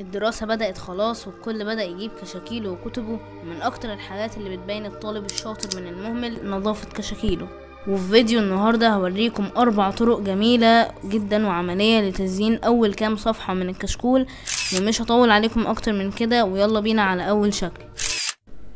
الدراسة بدأت خلاص والكل بدأ يجيب كشاكيله وكتبه ومن أكتر الحاجات اللي بتبين الطالب الشاطر من المهمل نظافة كشاكيله وفي فيديو النهاردة هوريكم أربع طرق جميلة جدا وعملية لتزيين أول كام صفحة من الكشكول ومش هطول عليكم أكتر من كده ويلا بينا على أول شكل.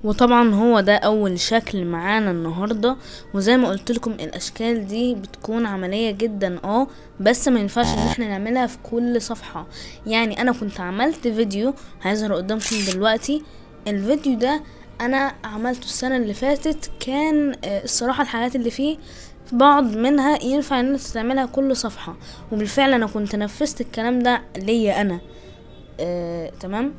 وطبعا هو ده أول شكل معانا النهارده. وزي ما قلت لكم الأشكال دي بتكون عملية جدا آه بس ما ينفعش إن إحنا نعملها في كل صفحة. يعني أنا كنت عملت فيديو هيظهر قدامكم دلوقتي. الفيديو ده أنا عملته السنة اللي فاتت. كان آه، الصراحة الحاجات اللي فيه بعض منها ينفع إن أنت تعملها كل صفحة. وبالفعل أنا كنت نفذت الكلام ده ليا أنا. آه، تمام؟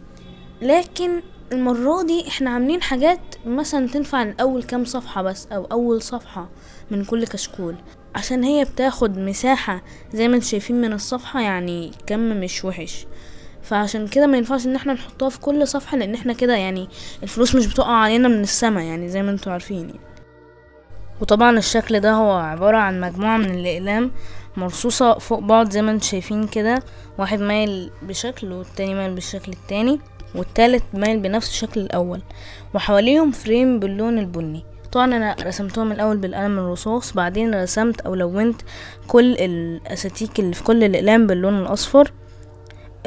لكن المرة دي إحنا عاملين حاجات مثلا تنفع لأول كام صفحة بس أو أول صفحة من كل كشكول. عشان هي بتاخد مساحة زي ما أنتم شايفين من الصفحة يعني كم مش وحش. فعشان كده ما ينفعش ان إحنا نحطها في كل صفحة لأن إحنا كده يعني الفلوس مش بتقع علينا من السما يعني زي ما أنتوا عارفين يعني. وطبعا الشكل ده هو عبارة عن مجموعة من الأقلام مرصوصة فوق بعض زي ما أنتم شايفين كده واحد مايل بشكل والتاني مايل بالشكل التاني. والتالت مايل بنفس الشكل الأول وحواليهم frame باللون البني. طبعا أنا رسمتهم الأول بالقلم الرصاص بعدين رسمت أو لونت كل الاساتيك اللي في كل الإقلام باللون الأصفر. آه،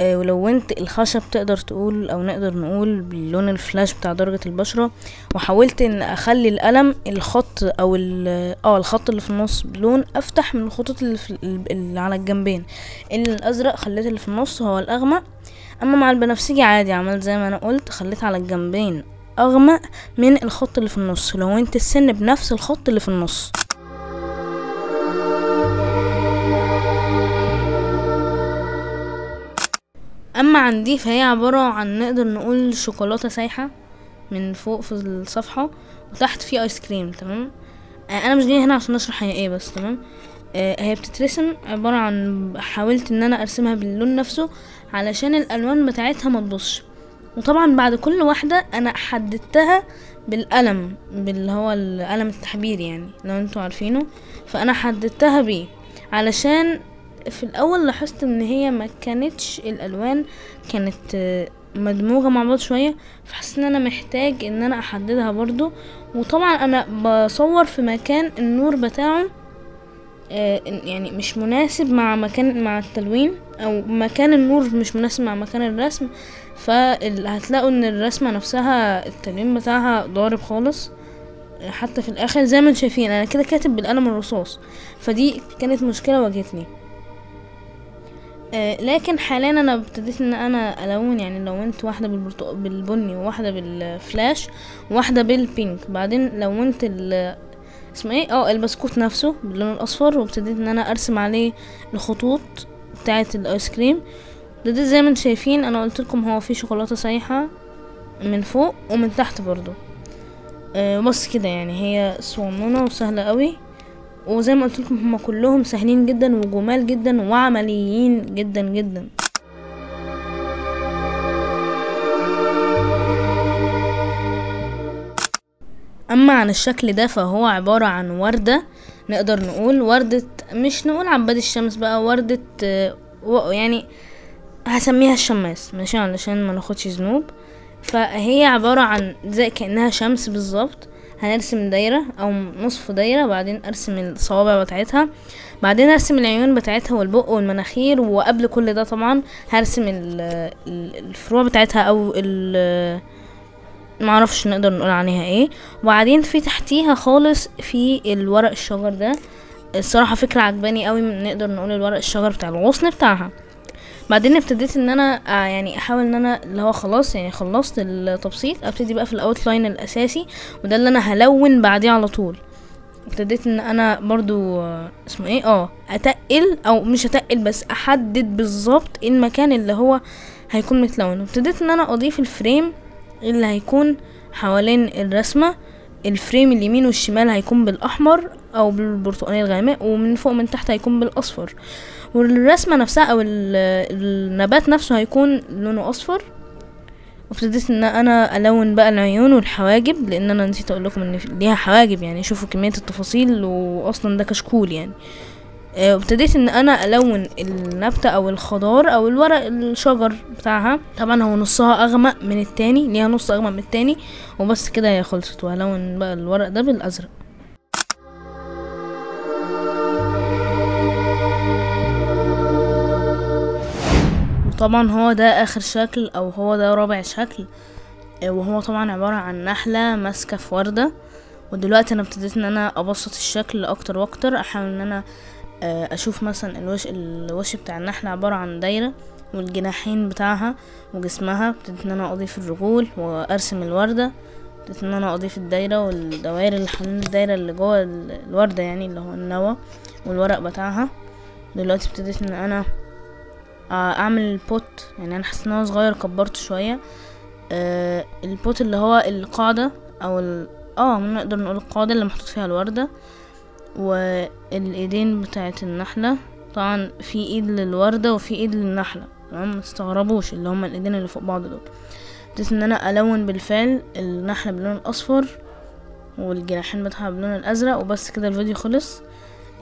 ولونت الخشب تقدر تقول أو نقدر نقول باللون ال flesh بتاع درجة البشرة وحاولت ان اخلي القلم الخط أو آه الخط اللي في النص بلون افتح من الخطوط اللي, في اللي على الجنبين. الازرق خليت اللي في النص هو الاغمق اما مع البنفسجي عادي عملت زي ما أنا قلت خليت على الجنبين اغمق من الخط اللي في النص. لونت السن بنفس الخط اللي في النص. أما عندي فهي عبارة عن نقدر نقول شوكولاتة سايحة من فوق في الصفحة وتحت في ايس كريم تمام؟ آه، أنا مش جاي هنا عشان أشرح هي إيه بس تمام؟ آه، هي بتترسم عبارة عن حاولت إن أنا أرسمها باللون نفسه علشان الألوان بتاعتها ما تبصش. وطبعا بعد كل واحدة أنا حددتها بالقلم باللي هو القلم التحبير يعني لو أنتوا عارفينه. فأنا حددتها بيه علشان في الأول لاحظت إن هي ما كانتش الألوان كانت آه، مدموجة مع بعض شوية فحسيت إن أنا محتاج إن أنا أحددها برضو. وطبعا أنا بصور في مكان النور بتاعه آه، يعني مش مناسب مع مكان مع التلوين أو مكان النور مش مناسب مع مكان الرسم. فهتلاقوا إن الرسمة نفسها التلوين بتاعها ضارب خالص حتى في الآخر زي ما أنتم شايفين. أنا كده كاتب بالقلم الرصاص فدي كانت مشكلة واجهتني. آه، لكن حاليا أنا ابتديت إن أنا ألون يعني لونت واحدة بالبرتق... بالبني وواحدة بال flesh وواحدة بال pink. بعدين لونت ال اسمه إيه؟ آه البسكوت نفسه باللون الأصفر وابتديت إن أنا أرسم عليه الخطوط بتاعه الآيس كريم. ده, زي ما أنتم شايفين أنا قلت لكم هو فيه شوكولاتة سايحه من فوق ومن تحت برضو. آه بس كده يعني هي صغنونة وسهلة قوي. وزي ما قلت لكم هم كلهم سهلين جدا وجمال جدا وعمليين جدا جدا. أما عن الشكل ده فهو عبارة عن وردة نقدر نقول وردة مش نقول عباد الشمس بقى وردة آه، يعني هسميها الشماس ماشي؟ علشان ما ناخدش ذنوب. فهي عبارة عن زي كأنها شمس بالظبط. هنرسم دايرة أو نصف دايرة بعدين أرسم الصوابع بتاعتها. بعدين أرسم العيون بتاعتها والبق والمناخير وقبل كل ده طبعا هرسم ال- ال- الفروع بتاعتها أو ال معرفش نقدر نقول عليها إيه. وبعدين في تحتيها خالص في الورق الشجر ده. الصراحة فكرة عجباني قوي نقدر نقول الورق الشجر بتاع الغصن بتاعها. بعدين ابتديت ان أنا آه، يعني احاول ان أنا اللي هو خلاص يعني خلصت التبسيط ابتدي بقى في الاوتلاين الاساسي وده اللي أنا هلون بعديه على طول. ابتديت ان أنا برضو آه، اسمه إيه آه اتقل أو مش اتقل بس احدد بالظبط إيه المكان اللي هو هيكون متلون. وابتديت ان أنا اضيف ال frame اللي هيكون حوالين الرسمة. ال frame اليمين والشمال هيكون بالأحمر. أو بالبرتقالي الغامق ومن فوق من تحت هيكون بالأصفر. والرسمة نفسها أو ال- النبات نفسه هيكون لونه أصفر. وابتديت إن أنا ألون بقى العيون والحواجب لأن أنا نسيت أقول لكم إن ليها حواجب يعني شوفوا كمية التفاصيل واصلا ده كشكول يعني. آه، وابتديت إن أنا ألون النبتة أو الخضار أو الورق الشجر بتاعها. طبعا هو نصها أغمق من التاني ليها نص أغمق من التاني وبس كده هي خلصت. وهلون بقى الورق ده بالأزرق. وطبعا هو ده آخر شكل أو هو ده رابع شكل آه، وهو طبعا عبارة عن نحلة ماسكة في وردة. ودلوقتي أنا ابتديت إن أنا أبسط الشكل أكتر وأكتر أحاول إن أنا آه، أشوف مثلا الوش الوش بتاع النحلة عبارة عن دايرة والجناحين بتاعها وجسمها. ابتديت إن أنا أضيف الرجول وأرسم الوردة. ابتديت إن أنا أضيف الدايرة والدوائر اللي حوالين الدايرة اللي جوه ال- الوردة يعني اللي هو النوى والورق بتاعها. دلوقتي ابتديت إن أنا أعمل البوت. يعني أنا حاسه إن هو صغير كبرته شوية. آه البوت اللي هو القاعدة أو ال... آه نقدر نقول القاعدة اللي محطوط فيها الوردة والإيدين بتاعت النحلة. طبعا في إيد للوردة وفي إيد للنحلة تمام؟ متستغربوش اللي هما الإيدين اللي فوق بعض دول. ابتديت إن أنا ألون بالفعل النحلة باللون الأصفر والجناحين بتاعها باللون الأزرق وبس كده الفيديو خلص.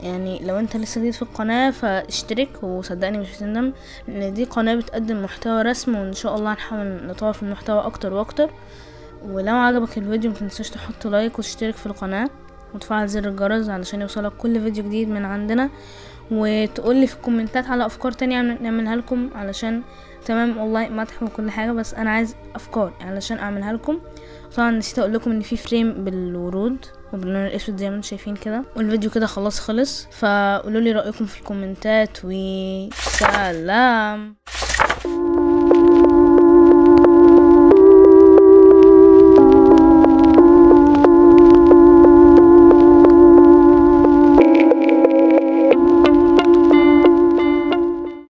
يعني لو انت لسه جديد في القناة فاشترك وصدقني مش هتندم لأن دي قناة بتقدم محتوى رسم وإن شاء الله هنحاول نطور في المحتوى أكتر وأكتر. ولو عجبك الفيديو متنساش تحط like وتشترك في القناة وتفعل زر الجرس علشان يوصلك كل فيديو جديد من عندنا. وتقولي في الكومنتات على أفكار تانية عم- نعملها لكم علشان تمام والله مدح وكل حاجة بس أنا عايز أفكار علشان أعملها لكم. طبعا نسيت أقول لكم إن في frame بالورود وباللون الأسود زي ما أنتم شايفين كده والفيديو كده خلاص خلص. فقولوا لي رأيكم في الكومنتات وسلام.